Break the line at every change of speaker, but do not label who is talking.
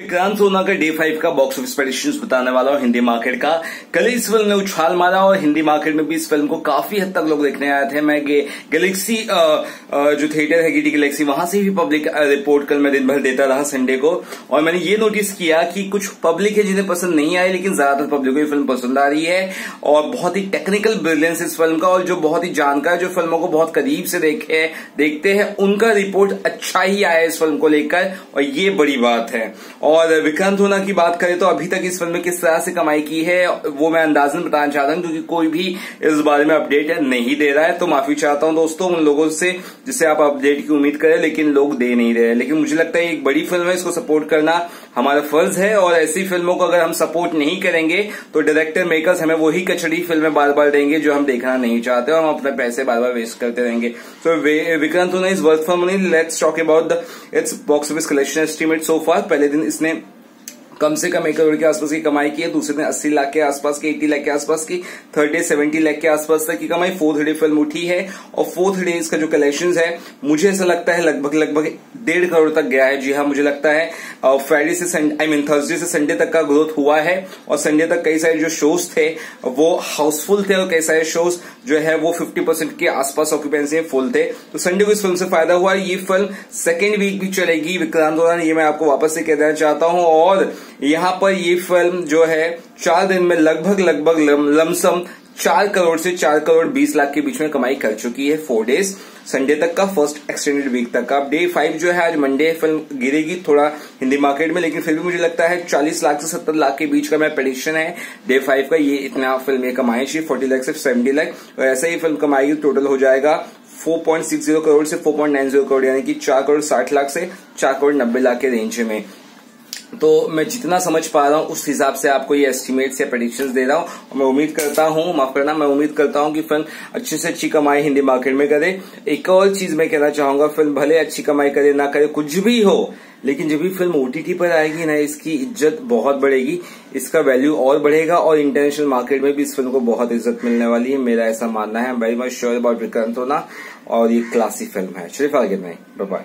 विक्रांत सोना का day five का बॉक्स ऑफ़िस प्रेडिक्शन बताने वाला हूँ हिंदी मार्केट का। कल इस फ़िल्म ने उछाल मारा और हिंदी मार्केट में भी इस फ़िल्म को काफ़ी हद तक लोग देखने आए थे। मैं गैलेक्सी जो थिएटर है गिटी गैलेक्सी वहाँ से भी पब्लिक रिपोर्ट कल मैं दिन भर देता रहा संडे को। और मैंने ये नोटिस किया कि कुछ पब्लिक है जिन्हें पसंद नहीं आई, लेकिन ज़्यादातर पब्लिक को ये फ़िल्म पसंद आ रही है। और बहुत ही टेक्निकल ब्रिलियंस इस फ़िल्म का और जो बहुत ही जानकार जो फ़िल्मों को बहुत करीब से देखे, देखते हैं, उनका रिपोर्ट अच्छा ही आया इस फ़िल्म को लेकर। और ये बड़ी बात है। और विक्रांत होना की बात करें तो अभी तक इस फ़िल्म में किस तरह से कमाई की है, वो मैं अंदाजन बताना चाहता हूँ, क्योंकि कोई भी इस बारे में अपडेट नहीं दे रहा है। तो माफ़ी चाहता हूँ दोस्तों उन लोगों से जिससे आप अपडेट की उम्मीद करें, लेकिन लोग दे नहीं रहे लेकिन मुझे लगता है एक बड़ी फ़िल्म है, इसको सपोर्ट करना हमारा फ़र्ज़ है, और ऐसी फ़िल्मों को अगर हम सपोर्ट नहीं करेंगे तो डायरेक्टर मेकर्स हमें वही कचड़ी फ़िल्में बार बार देंगे जो हम देखना नहीं चाहते, और हम अपने पैसे बार बार वेस्ट करते रहेंगे। तो Vikrant Rona is worth for money let's talk about its box office collection estimate so far पहले दिन इसने कम से कम एक करोड़ के आसपास की कमाई की है, दूसरे ने अस्सी लाख के आसपास की, एट्टी लाख के आसपास की थर्ड डे सेवेंटी लाख के आसपास तक की कमाई फोर्थ डे फ़िल्म उठी है और फोर्थ डे इसका जो कलेक्शन है, मुझे ऐसा लगता है लगभग लगभग डेढ़ करोड़ तक गया है। जी हाँ मुझे लगता है फ्राइडे से आई मीन थर्सडे से संडे तक का ग्रोथ हुआ है और संडे तक कई सारे जो शोज़ थे, वो हाउसफुल थे और कई सारे शोज़ जो है वो 50 परसेंट के आसपास ऑक्यूपेंसी में फुल थे। तो संडे को इस फ़िल्म से फ़ायदा हुआ, ये फ़िल्म सेकेंड वीक भी चलेगी, विक्रांत दौरान, ये मैं आपको वापस से कह देना चाहता हूँ। और यहाँ पर ये फ़िल्म जो है, चार दिन में लगभग लगभग लमसम चार करोड़ से चार करोड़ बीस लाख के बीच में कमाई कर चुकी है फोर डेज़ संडे तक का फ़र्स्ट एक्सटेंडेड वीक तक का। डे फाइव जो है, आज मंडे फ़िल्म गिरेगी थोड़ा हिंदी मार्केट में, लेकिन फिर भी मुझे लगता है चालीस लाख से सत्तर लाख के बीच का मैं प्रेडिक्शन है। डे फाइव का ये इतना फ़िल्म कमाई चाहिए फोर्टी लाख से सेवेंटी लाख और ऐसा ही फ़िल्म कमाएगी टोटल हो जाएगा 4.60 करोड़ से 4.90 करोड़, यानी कि चार करोड़ साठ लाख से चार करोड़ नब्बे लाख के रेंज में। तो मैं जितना समझ पा रहा हूँ, उस हिसाब से आपको ये एस्टिमेट्स या प्रडिक्शंस दे रहा हूँ। और मैं उम्मीद करता हूँ, माफ़ करना, मैं उम्मीद करता हूँ कि फ़िल्म अच्छी से अच्छी कमाई हिंदी मार्केट में करे। एक और चीज़ मैं कहना चाहूँगा, फ़िल्म भले अच्छी कमाई करे, ना करे, कुछ भी हो, लेकिन जब भी फ़िल्म ओटीटी पर आएगी ना, इसकी इज़्ज़त बहुत बढ़ेगी, इसका वैल्यू और बढ़ेगा और इंटरनेशनल मार्केट में भी इस फ़िल्म को बहुत इज़्ज़त मिलने वाली है। मेरा ऐसा मानना है। Very much sure about Vikrant Rona और ये क्लासिक फ़िल्म है। शरीफ आगे बाय